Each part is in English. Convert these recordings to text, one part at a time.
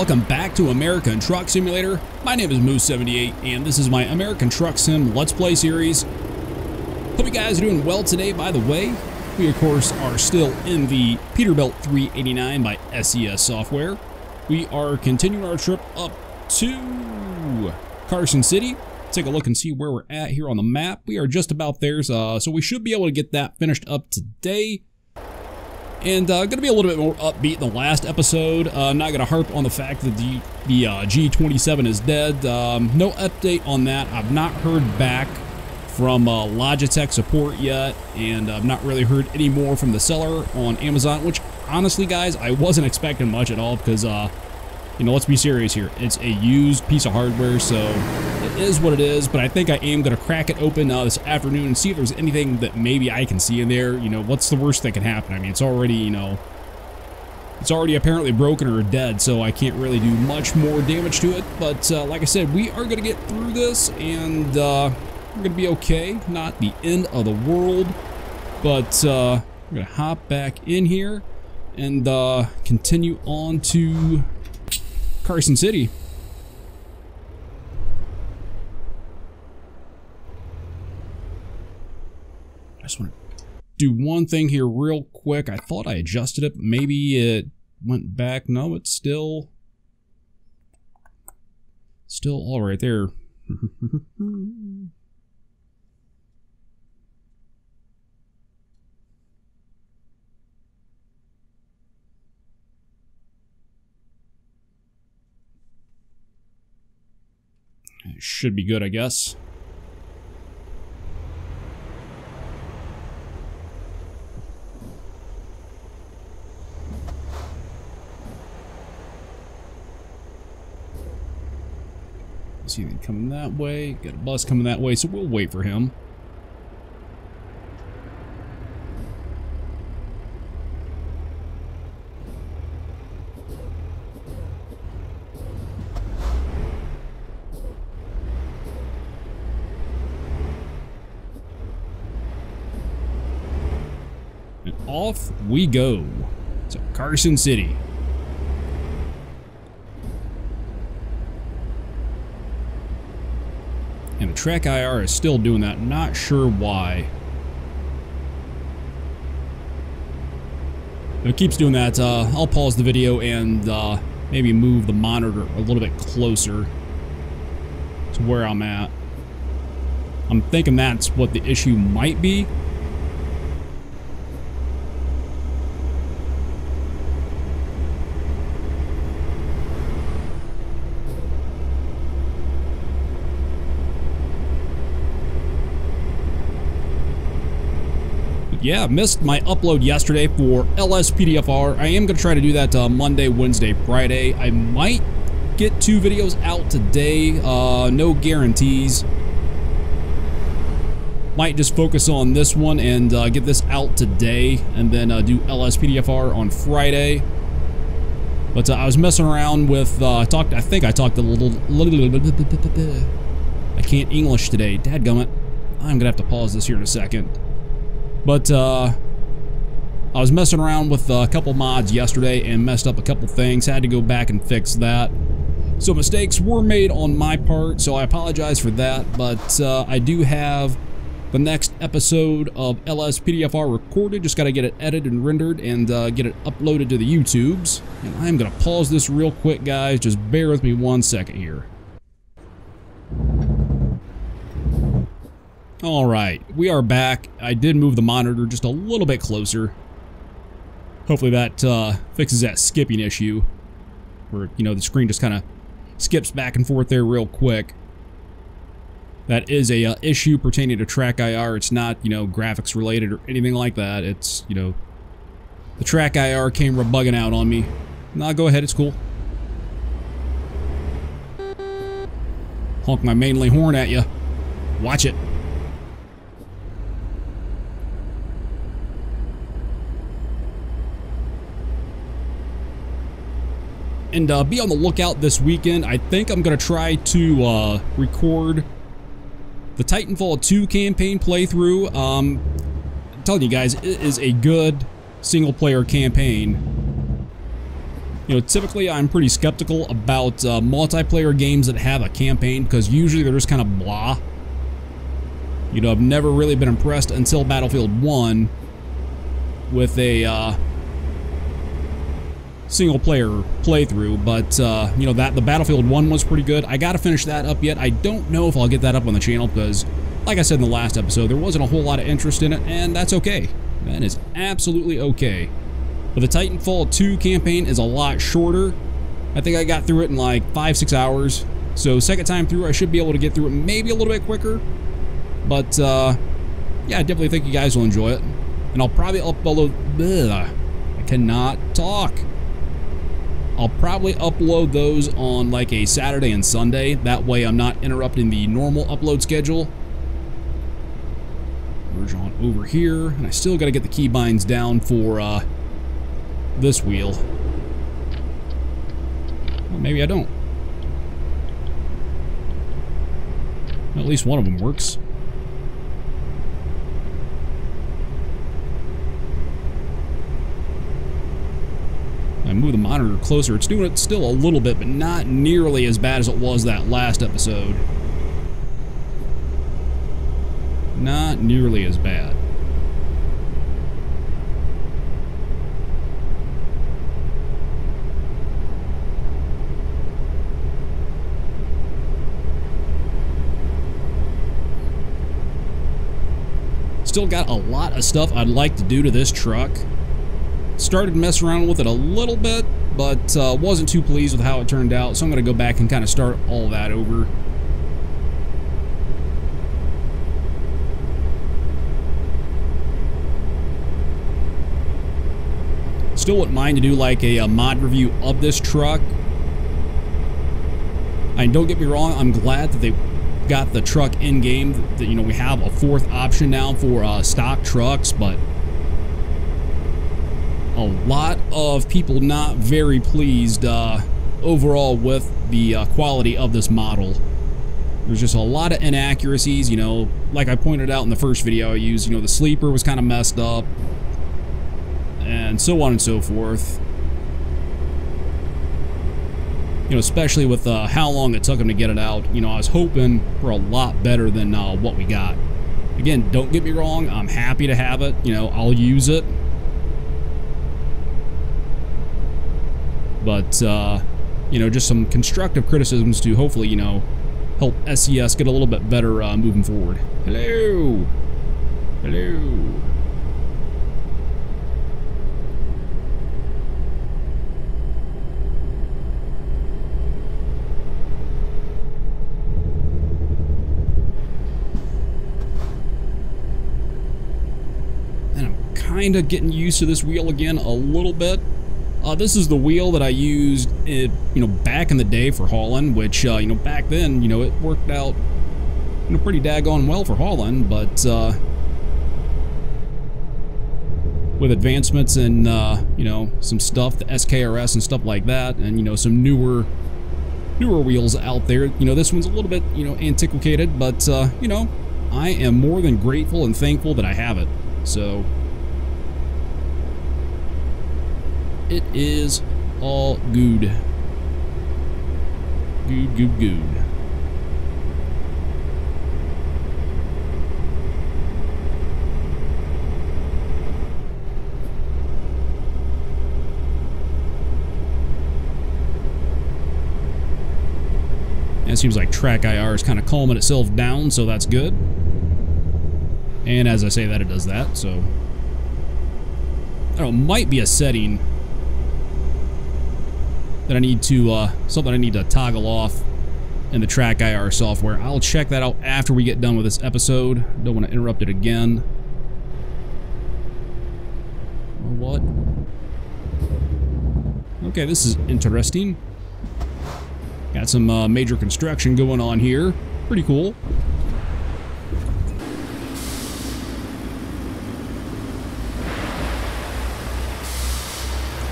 welcome back to American Truck Simulator. My name is Moose78 and this is my American Truck Sim Let's Play series. Hope you guys are doing well today by the way. We of course are still in the Peterbilt 389 by SCS Software. We are continuing our trip up to Carson City. Take a look and see where we're at here on the map. We are just about there, uh, so we should be able to get that finished up today. And uh, going to be a little bit more upbeat than the last episode. Uh, not going to harp on the fact that the, the uh, G27 is dead. Um, no update on that. I've not heard back from uh, Logitech support yet, and I've not really heard any more from the seller on Amazon, which honestly, guys, I wasn't expecting much at all because uh, you know, let's be serious here. It's a used piece of hardware, so it is what it is, but I think I am going to crack it open uh, this afternoon and see if there's anything that maybe I can see in there. You know, what's the worst that can happen? I mean, it's already, you know, it's already apparently broken or dead, so I can't really do much more damage to it. But uh, like I said, we are going to get through this, and uh, we're going to be okay. Not the end of the world, but uh, we're going to hop back in here and uh, continue on to Carson City. I just want to do one thing here real quick. I thought I adjusted it, maybe it went back. No, it's still still all right there. Should be good, I guess. See anything coming that way. Got a bus coming that way, so we'll wait for him. And off we go to Carson City. And the Track IR is still doing that. Not sure why. It keeps doing that. Uh, I'll pause the video and uh, maybe move the monitor a little bit closer to where I'm at. I'm thinking that's what the issue might be. Yeah, missed my upload yesterday for LSPDFR. I am going to try to do that uh, Monday, Wednesday, Friday. I might get two videos out today. Uh, no guarantees. Might just focus on this one and uh, get this out today and then uh, do LSPDFR on Friday. But uh, I was messing around with, uh, talked, I think I talked a little, little, I can't English today. Dadgummit. I'm going to have to pause this here in a second. But uh, I was messing around with a couple mods yesterday and messed up a couple things. Had to go back and fix that. So mistakes were made on my part, so I apologize for that. But uh, I do have the next episode of LSPDFR recorded. Just got to get it edited and rendered and uh, get it uploaded to the YouTubes. And I'm going to pause this real quick, guys. Just bear with me one second here. All right, we are back. I did move the monitor just a little bit closer. Hopefully that uh, fixes that skipping issue. Where, you know, the screen just kind of skips back and forth there real quick. That is a uh, issue pertaining to Track IR. It's not, you know, graphics related or anything like that. It's, you know, the Track IR came bugging out on me. Nah, go ahead, it's cool. Honk my mainly horn at you. Watch it. And uh, be on the lookout this weekend. I think I'm going to try to uh, record the Titanfall 2 campaign playthrough. Um, I'm telling you guys, it is a good single-player campaign. You know, typically I'm pretty skeptical about uh, multiplayer games that have a campaign because usually they're just kind of blah. You know, I've never really been impressed until Battlefield 1 with a uh, single player playthrough, but uh, you know that the Battlefield 1 was pretty good. I got to finish that up yet. I don't know if I'll get that up on the channel because, like I said in the last episode, there wasn't a whole lot of interest in it, and that's okay. That is absolutely okay. But the Titanfall 2 campaign is a lot shorter. I think I got through it in like 5-6 hours. So second time through, I should be able to get through it maybe a little bit quicker. But, uh, yeah, I definitely think you guys will enjoy it. And I'll probably upload... I cannot talk. I'll probably upload those on like a Saturday and Sunday. That way I'm not interrupting the normal upload schedule. Merge on over here. And I still got to get the keybinds down for uh, this wheel. Well, maybe I don't. At least one of them works. I move the monitor closer. It's doing it still a little bit, but not nearly as bad as it was that last episode. Not nearly as bad. Still got a lot of stuff I'd like to do to this truck. Started messing around with it a little bit, but uh, wasn't too pleased with how it turned out, so I'm going to go back and kind of start all that over. Still wouldn't mind to do like a, a mod review of this truck. And don't get me wrong, I'm glad that they got the truck in game. That you know we have a fourth option now for uh, stock trucks, but a lot of people not very pleased uh, overall with the uh, quality of this model. There's just a lot of inaccuracies, you know, like I pointed out in the first video I used, you know, the sleeper was kind of messed up, and so on and so forth you know, especially with uh, how long it took them to get it out. You know, I was hoping for a lot better than uh, what we got. Again, don't get me wrong, I'm happy to have it. You know, I'll use it. But, uh, you know, just some constructive criticisms to hopefully, you know, help SCS get a little bit better uh, moving forward. Hello! Hello! And I'm kind of getting used to this wheel again a little bit. Uh, this is the wheel that I used, it, you know, back in the day for hauling, which, uh, you know, back then, you know, it worked out, you know, pretty daggone well for hauling, but, uh, with advancements and, uh, you know, some stuff, the SKRS and stuff like that, and, you know, some newer, newer wheels out there, you know, this one's a little bit, you know, antiquated, but, uh, you know, I am more than grateful and thankful that I have it. So, it is all good. Good, good, good. it seems like track IR is kind of calming itself down, so that's good. And as I say that, it does that, so... I don't know, might be a setting that I need to, uh, something I need to toggle off in the track IR software. I'll check that out after we get done with this episode. Don't want to interrupt it again. What? Okay, this is interesting. Got some uh, major construction going on here. Pretty cool.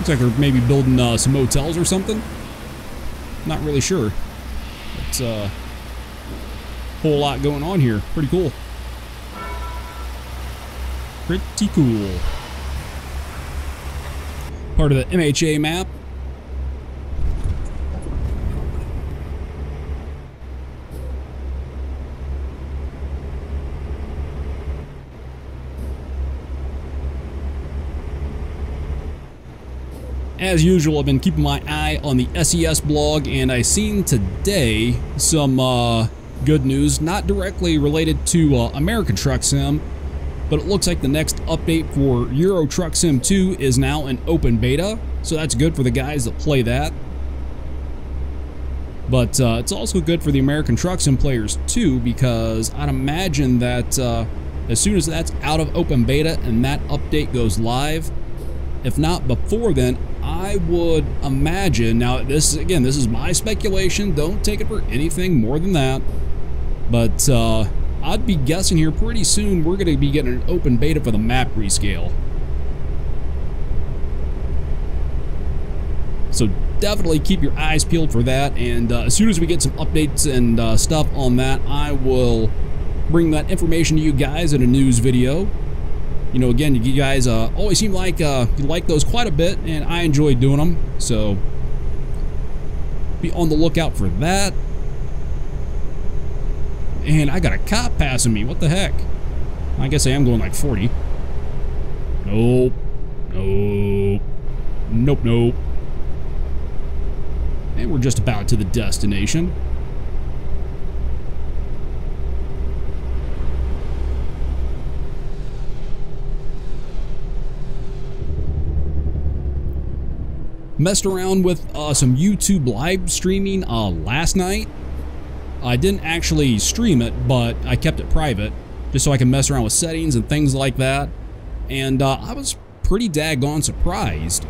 Looks like they're maybe building uh, some motels or something. Not really sure. It's a uh, whole lot going on here. Pretty cool. Pretty cool. Part of the MHA map. As usual, I've been keeping my eye on the SCS blog, and I seen today some uh, good news, not directly related to uh, American Truck Sim, but it looks like the next update for Euro Truck Sim 2 is now in open beta, so that's good for the guys that play that. But uh, it's also good for the American Truck Sim players too, because I'd imagine that uh, as soon as that's out of open beta and that update goes live, if not before then, I would imagine, now this again, this is my speculation, don't take it for anything more than that, but uh, I'd be guessing here pretty soon we're going to be getting an open beta for the map rescale. So definitely keep your eyes peeled for that, and uh, as soon as we get some updates and uh, stuff on that, I will bring that information to you guys in a news video you know, again, you guys uh, always seem like uh, you like those quite a bit, and I enjoy doing them. So be on the lookout for that. And I got a cop passing me. What the heck? I guess I am going like 40. Nope. Nope. Nope, nope. And we're just about to the destination. Messed around with uh, some YouTube live streaming uh, last night. I didn't actually stream it, but I kept it private just so I can mess around with settings and things like that. And uh, I was pretty daggone surprised.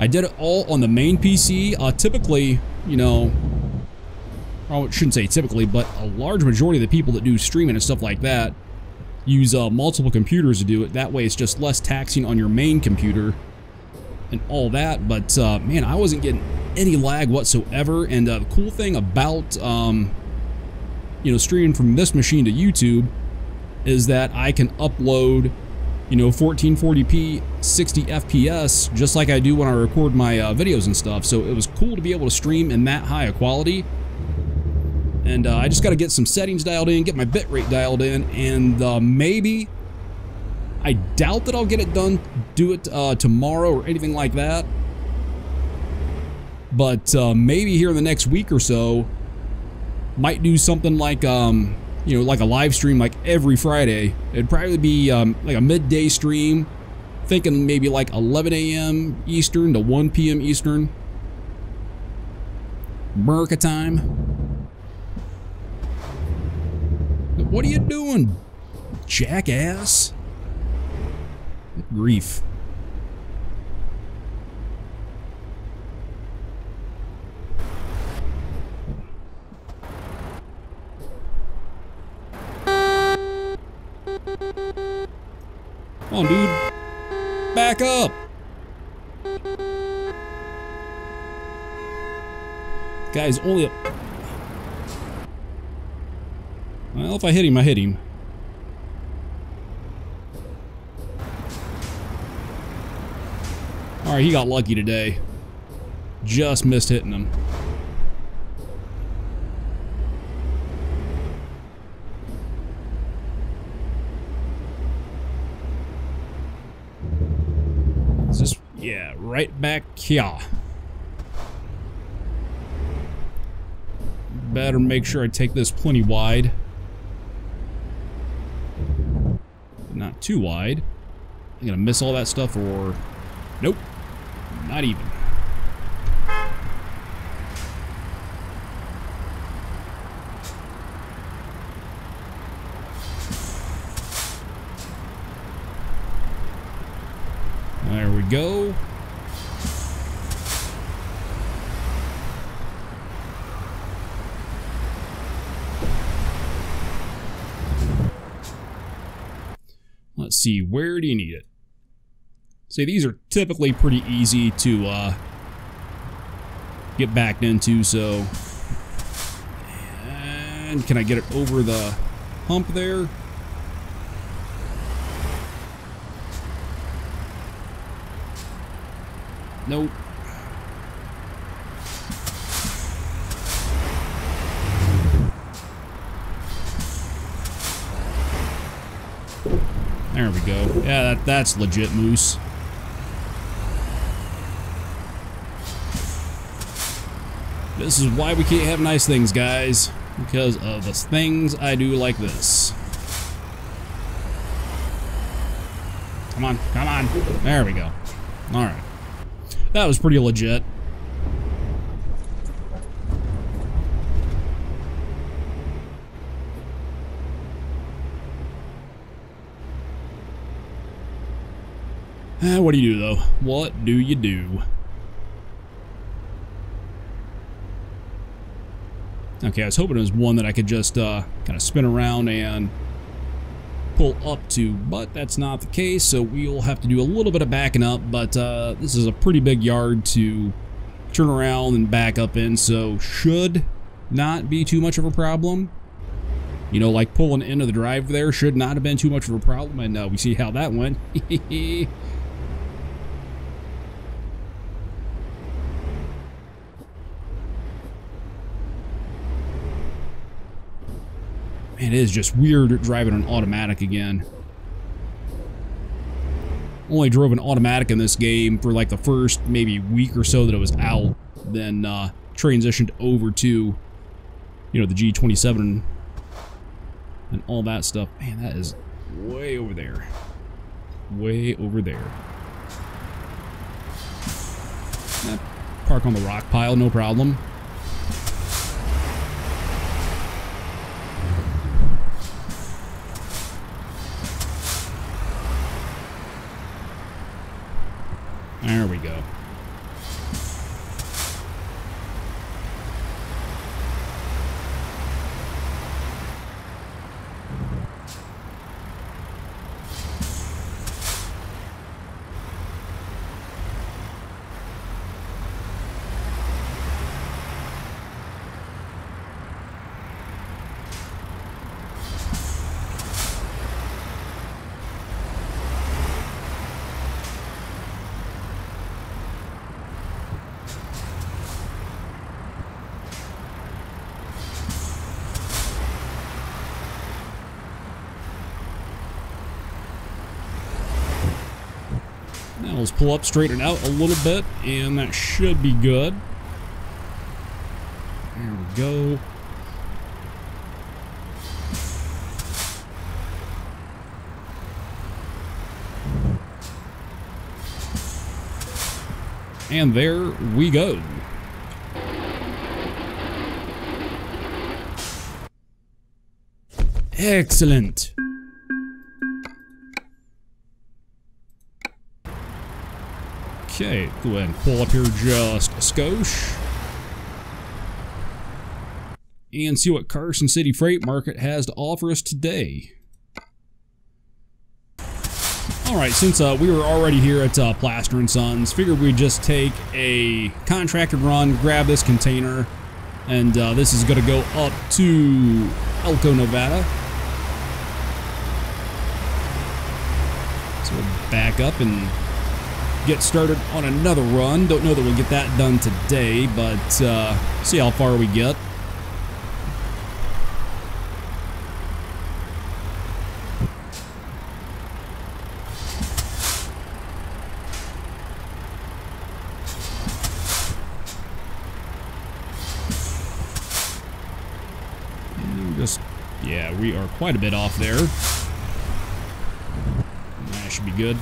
I did it all on the main PC. Uh, typically, you know, I shouldn't say typically, but a large majority of the people that do streaming and stuff like that use uh, multiple computers to do it. That way it's just less taxing on your main computer and all that. But uh, man, I wasn't getting any lag whatsoever. And uh, the cool thing about um, you know streaming from this machine to YouTube is that I can upload you know 1440p 60 fps just like I do when I record my uh, videos and stuff. So it was cool to be able to stream in that high a quality. And uh, I just got to get some settings dialed in, get my bitrate dialed in, and uh, maybe I doubt that I'll get it done, do it uh, tomorrow or anything like that. But uh, maybe here in the next week or so, might do something like, um, you know, like a live stream like every Friday. It'd probably be um, like a midday stream, thinking maybe like 11 a.m. Eastern to 1 p.m. Eastern. America time. What are you doing, jackass? Grief. Come on, dude. Back up. Guy's only a... Well, if I hit him, I hit him. Alright, he got lucky today. Just missed hitting him. Is this... Yeah, right back here. Better make sure I take this plenty wide. Not too wide. I'm gonna miss all that stuff or... Nope. Not even. There we go. Let's see, where do you need it? See, these are typically pretty easy to uh, get backed into, so... And can I get it over the hump there? Nope. There we go. Yeah, that, that's legit moose. This is why we can't have nice things, guys. Because of the things I do like this. Come on, come on. There we go. Alright. That was pretty legit. Eh, what do you do, though? What do you do? Okay, I was hoping it was one that I could just uh, kind of spin around and pull up to, but that's not the case, so we'll have to do a little bit of backing up, but uh, this is a pretty big yard to turn around and back up in, so should not be too much of a problem. You know, like pulling into the drive there should not have been too much of a problem, and uh, we see how that went. It is just weird driving an automatic again. Only drove an automatic in this game for like the first maybe week or so that it was out. Then uh, transitioned over to, you know, the G27 and all that stuff. Man, that is way over there. Way over there. Park on the rock pile, no problem. There we go. Now let's pull up, straighten out a little bit, and that should be good. There we go. And there we go. Excellent. Okay, go ahead and pull up here just a skosh. And see what Carson City Freight Market has to offer us today. Alright, since uh, we were already here at uh, Plaster & Sons, figured we'd just take a contracted run, grab this container, and uh, this is going to go up to Elko, Nevada. So we'll back up and get started on another run. Don't know that we'll get that done today, but uh, see how far we get. Just, yeah, we are quite a bit off there. That should be good.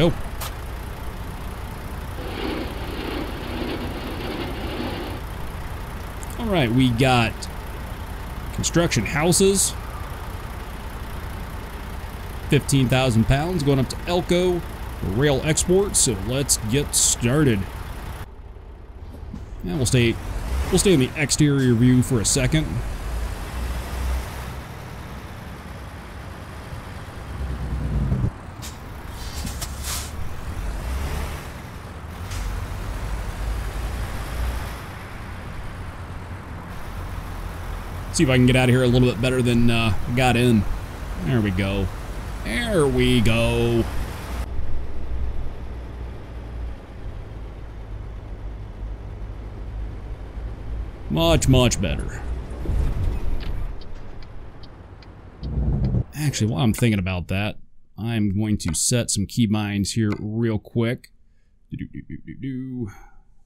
Go. All right, we got construction houses. 15,000 pounds going up to Elko rail export. So let's get started. Yeah, we'll stay we'll stay in the exterior view for a second. See if I can get out of here a little bit better than uh, got in. There we go. There we go. Much, much better. Actually, while I'm thinking about that, I'm going to set some keybinds here real quick. Do, do, do, do, do.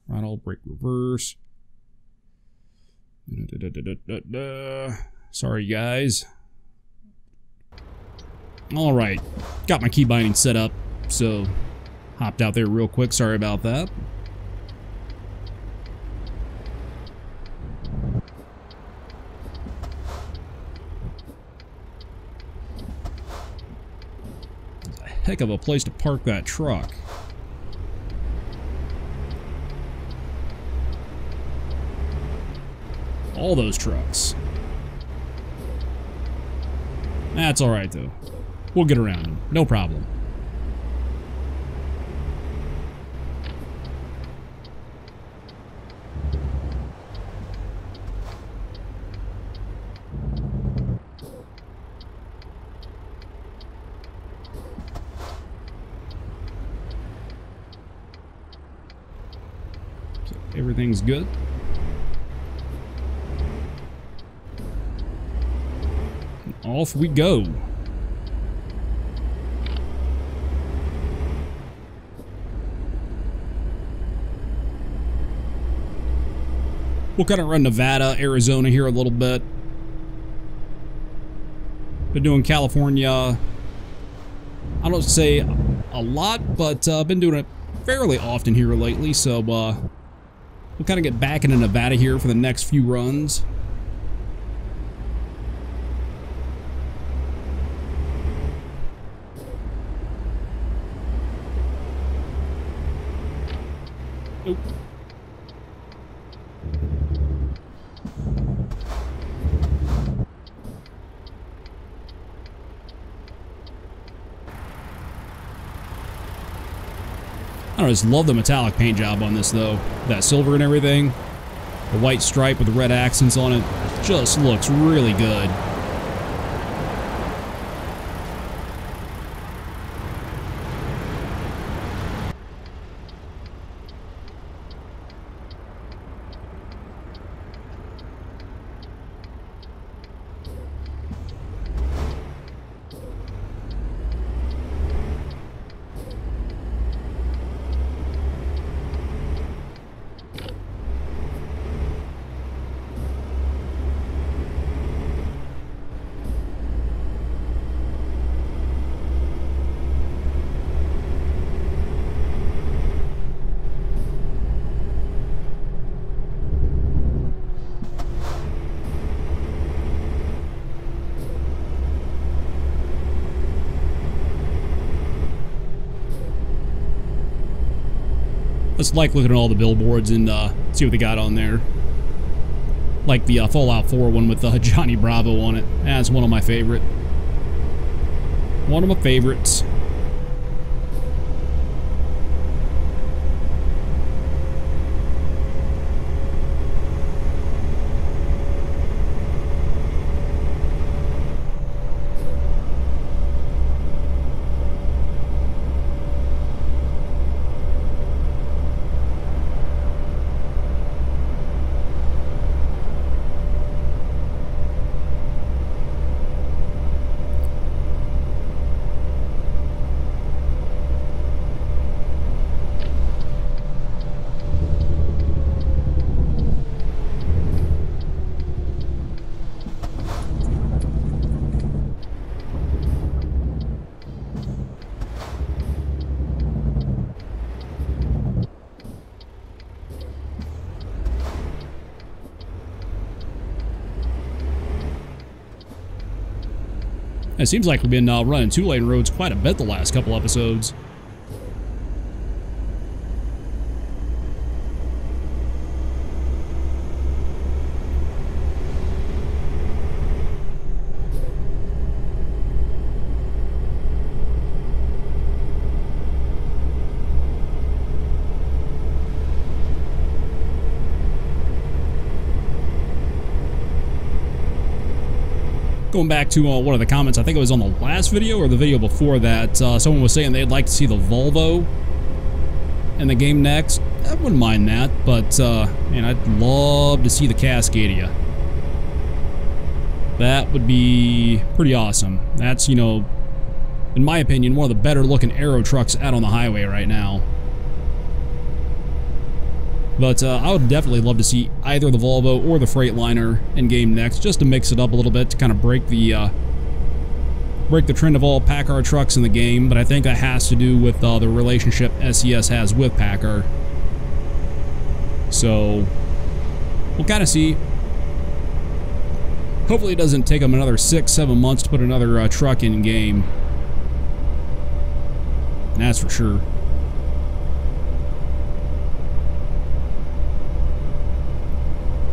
Throttle, brake, reverse. Sorry, guys. All right, got my key binding set up, so hopped out there real quick. Sorry about that. heck of a place to park that truck. All those trucks. That's alright though. We'll get around them. No problem. Everything's good. Off we go. We'll kind of run Nevada, Arizona here a little bit. Been doing California, I don't say a lot, but I've uh, been doing it fairly often here lately, so uh, we'll kind of get back into Nevada here for the next few runs. I just love the metallic paint job on this though. That silver and everything. The white stripe with the red accents on it just looks really good. Like looking at all the billboards and uh, see what they got on there. Like the uh, Fallout 4 one with uh, Johnny Bravo on it. That's one of my favorite. One of my favorites. It seems like we've been uh, running two-lane roads quite a bit the last couple episodes. Going back to uh, one of the comments, I think it was on the last video or the video before that, uh, someone was saying they'd like to see the Volvo in the game next. I wouldn't mind that, but uh, man, I'd love to see the Cascadia. That would be pretty awesome. That's, you know, in my opinion, one of the better looking aero trucks out on the highway right now. But uh, I would definitely love to see either the Volvo or the Freightliner in game next, just to mix it up a little bit to kind of break the uh, break the trend of all PACCAR trucks in the game. But I think that has to do with uh, the relationship SCS has with PACCAR. So we'll kind of see. Hopefully, it doesn't take them another six, seven months to put another uh, truck in game. That's for sure.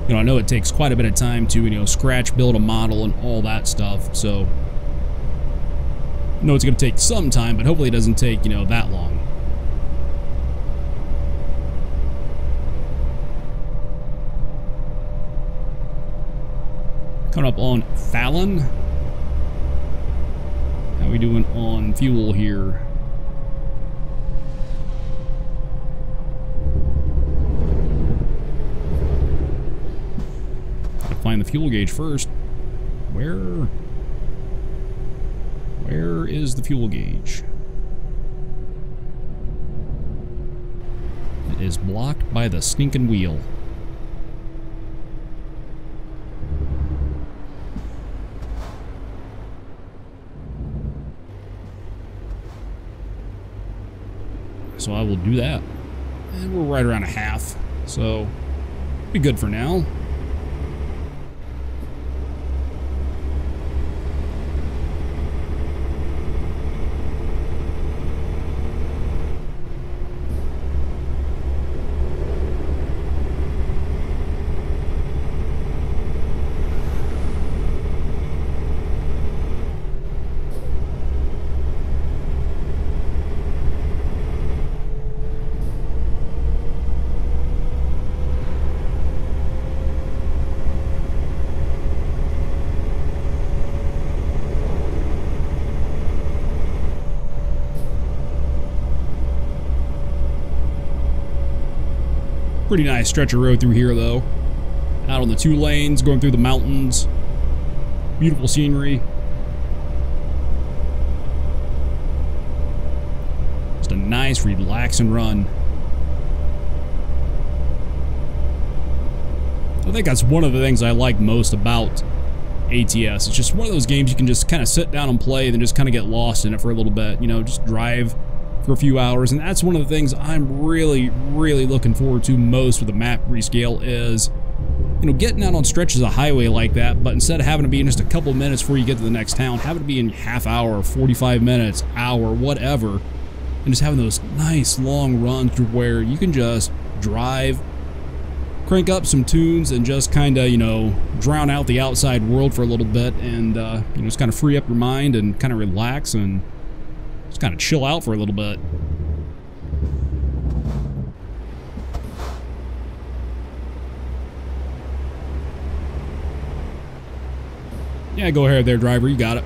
You know, I know it takes quite a bit of time to, you know, scratch build a model and all that stuff, so... I know it's going to take some time, but hopefully it doesn't take, you know, that long. Coming up on Fallon. How we doing on fuel here? Fuel gauge first. Where... Where is the fuel gauge? It is blocked by the stinking wheel. So I will do that. And we're right around a half, so be good for now. Pretty nice stretch of road through here, though. Out on the two lanes, going through the mountains. Beautiful scenery. Just a nice, relaxing run. I think that's one of the things I like most about ATS. It's just one of those games you can just kind of sit down and play and then just kind of get lost in it for a little bit. You know, just drive for a few hours, and that's one of the things I'm really, really looking forward to most with the map rescale is, you know, getting out on stretches of highway like that, but instead of having to be in just a couple minutes before you get to the next town, having to be in half hour, 45 minutes, hour, whatever, and just having those nice long runs where you can just drive, crank up some tunes, and just kind of, you know, drown out the outside world for a little bit and, uh, you know, just kind of free up your mind and kind of relax and kind of chill out for a little bit. Yeah, go ahead there, driver. You got it.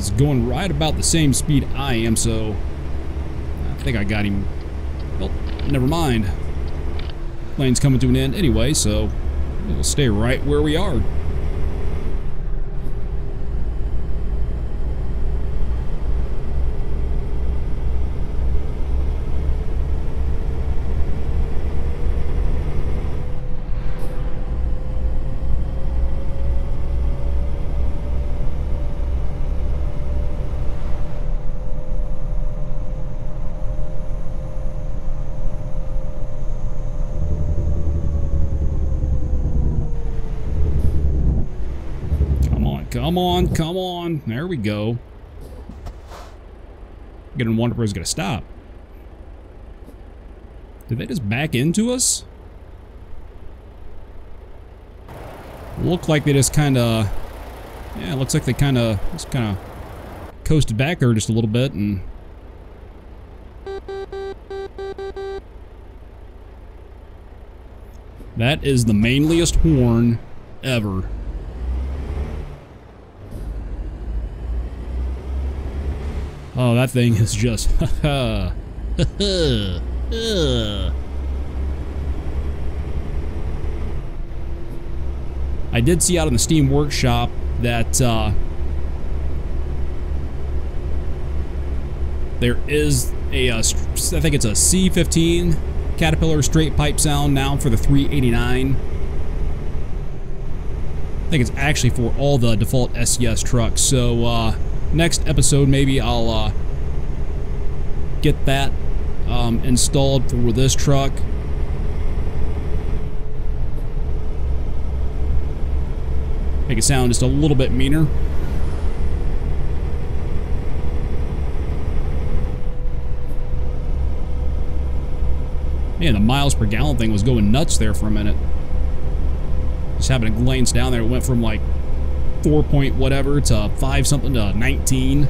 He's going right about the same speed I am, so I think I got him. Well, never mind. Lane's coming to an end anyway, so we'll stay right where we are. we go. Getting Wonder Bros gonna stop. Did they just back into us? Look like they just kind of, yeah, looks like they kind of just kind of coasted back there just a little bit and. That is the mainliest horn ever. Oh, that thing is just I did see out in the Steam Workshop that uh, there is a, uh, I think it's a C15 Caterpillar straight pipe sound now for the 389. I think it's actually for all the default SCS trucks. So uh, next episode, maybe I'll uh, get that um, installed for this truck. Make it sound just a little bit meaner. Man, the miles per gallon thing was going nuts there for a minute. Just having a glance down there, it went from like 4 point whatever to 5 something to 19.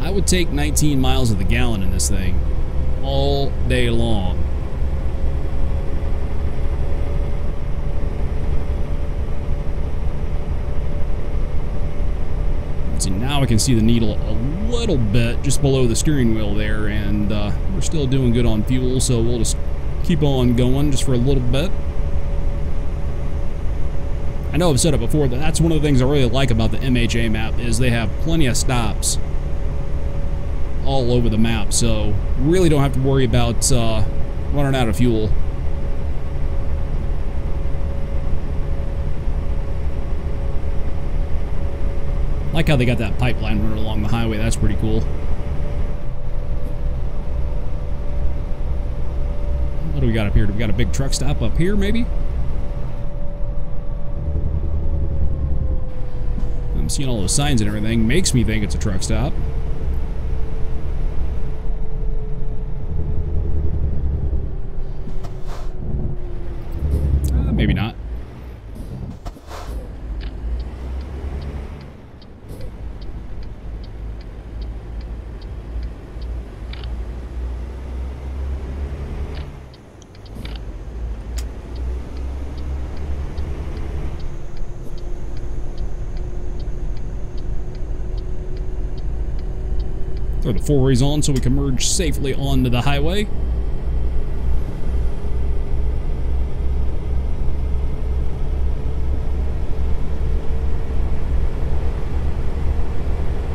I would take 19 miles of the gallon in this thing all day long. See, now I can see the needle a little bit just below the steering wheel there, and uh, we're still doing good on fuel, so we'll just keep on going just for a little bit. I know I've said it before, that that's one of the things I really like about the MHA map is they have plenty of stops all over the map, so really don't have to worry about uh, running out of fuel. like how they got that pipeline running along the highway. That's pretty cool. What do we got up here? Do we got a big truck stop up here, maybe? Seeing all those signs and everything. Makes me think it's a truck stop. Uh, maybe not. Throw the four ways on so we can merge safely onto the highway.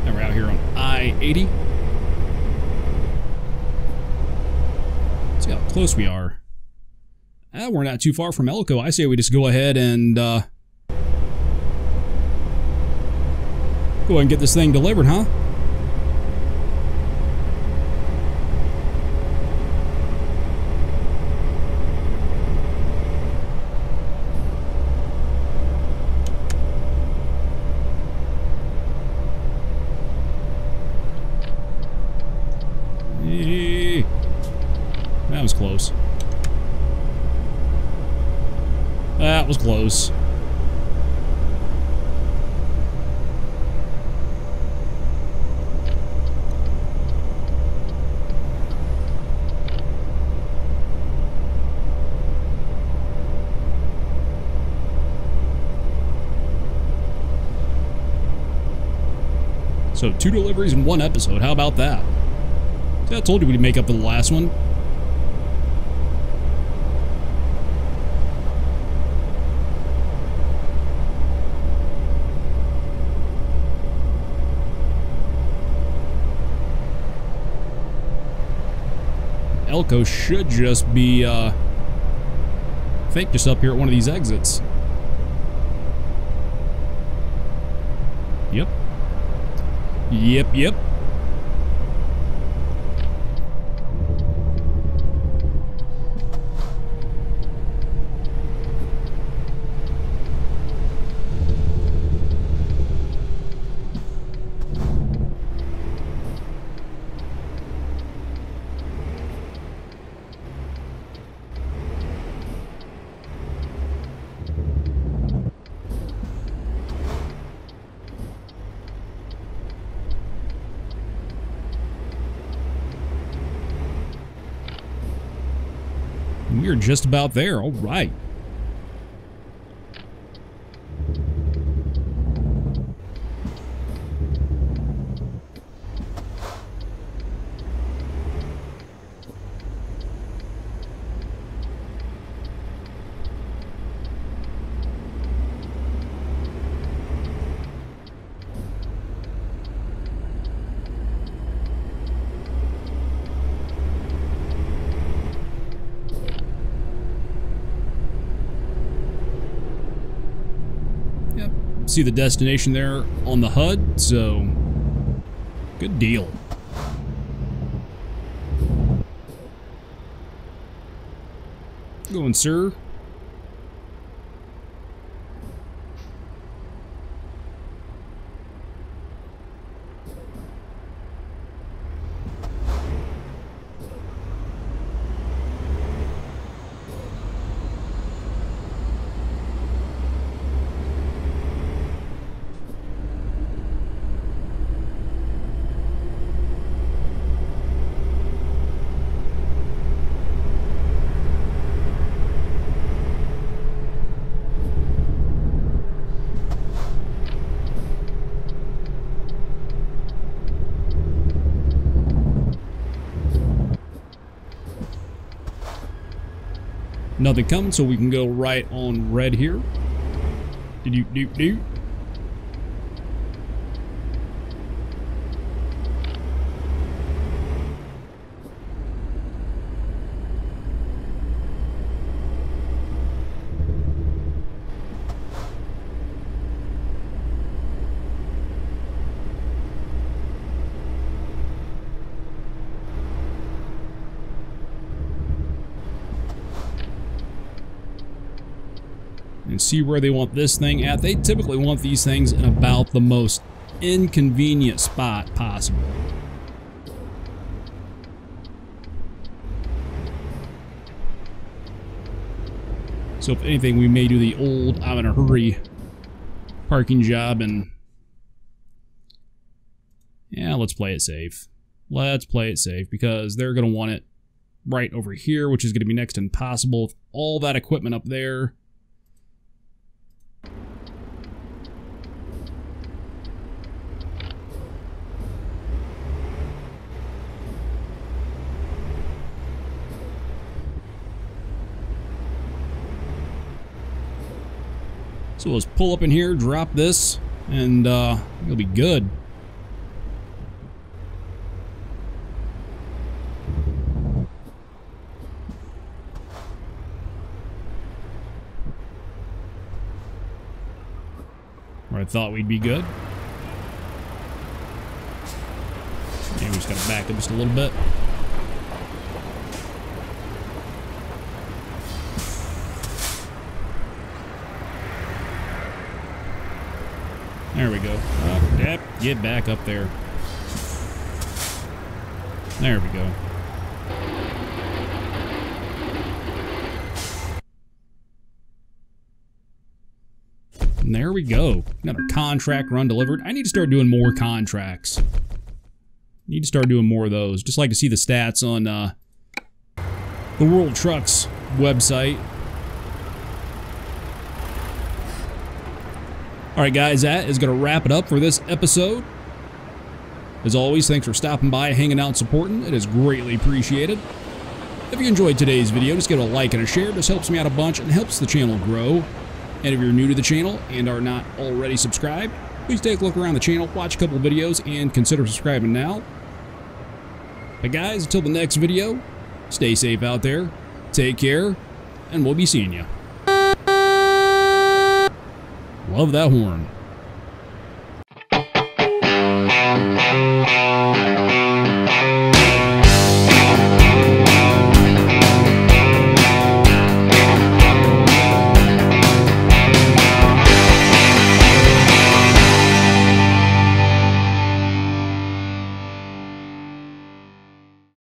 Now we're out here on I-80. See how close we are. Ah, we're not too far from Elko. I say we just go ahead and uh, go ahead and get this thing delivered, huh? That was close. That was close. So two deliveries in one episode. How about that? See, I told you we'd make up for the last one. Elko should just be, uh, I think just up here at one of these exits. Yep. Yep, yep. We are just about there. All right. See the destination there on the HUD, so good deal. Going, sir. Nothing coming, so we can go right on red here. Do do do do. See where they want this thing at. They typically want these things in about the most inconvenient spot possible. So if anything, we may do the old I'm in a hurry parking job and yeah, let's play it safe. Let's play it safe because they're going to want it right over here, which is going to be next impossible with all that equipment up there. So let's pull up in here, drop this, and uh, it'll be good. Where I thought we'd be good. And we just gotta back up just a little bit. There we go. Up, yep, get back up there. There we go. And there we go. Another contract run delivered. I need to start doing more contracts. Need to start doing more of those. Just like to see the stats on uh, the World Trucks website. All right, guys, that is going to wrap it up for this episode. As always, thanks for stopping by, hanging out, supporting. It is greatly appreciated. If you enjoyed today's video, just give it a like and a share. This helps me out a bunch and helps the channel grow. And if you're new to the channel and are not already subscribed, please take a look around the channel, watch a couple videos, and consider subscribing now. But guys, until the next video, stay safe out there, take care, and we'll be seeing you. Love that horn.